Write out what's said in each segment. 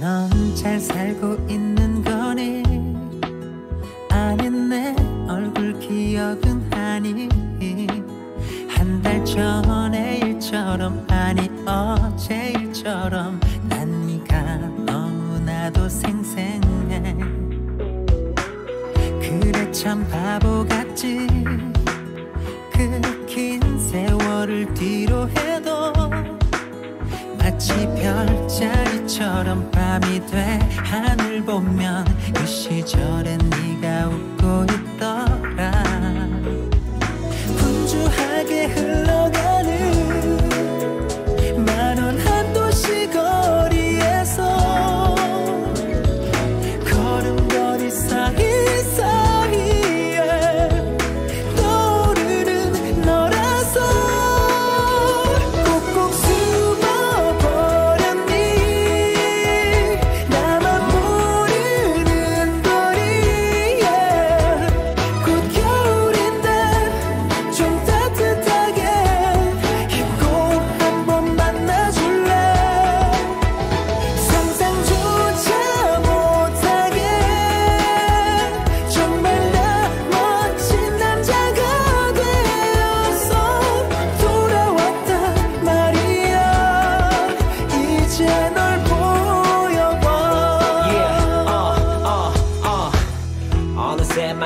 넌 잘 살고 있는 거니? 아니 내 얼굴 기억은 하니? 한 달 전의 일처럼 아니 어제 일처럼 난 네가 너무나도 생생해. 그래 참 바보 같지? 그 긴 세월을 뒤로 해도 별자리처럼 밤이 돼 하늘 보면 그 시절엔 네가 웃고 있더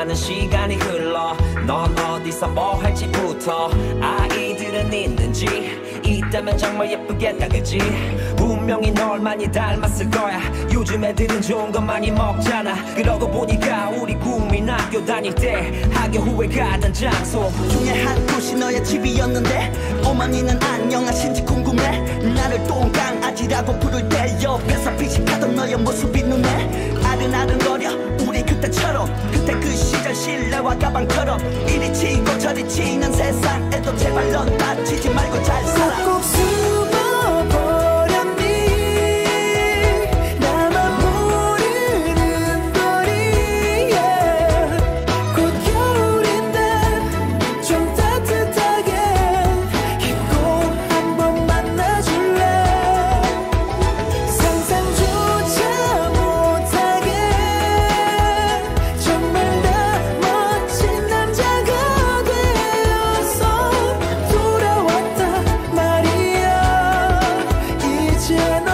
많은 시간이 흘러 넌 어디서 뭐 할지부터 아이들은 있는지 있다면 정말 예쁘겠다 그지 분명히 널 많이 닮았을 거야. 요즘 애들은 좋은 거 많이 먹잖아. 그러고 보니까 우리 국민학교 다닐 때 학교 후에 가던 장소 중에 한 곳이 너의 집이었는데 어머니는 안녕하신지 궁금해. 나를 똥강아지라고 부를 때 옆에서 피 César cielo.